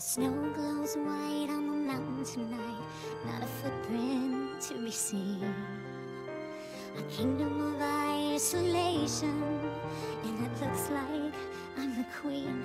Snow glows white on the mountain tonight, not a footprint to be seen. A kingdom of isolation, and it looks like I'm the queen.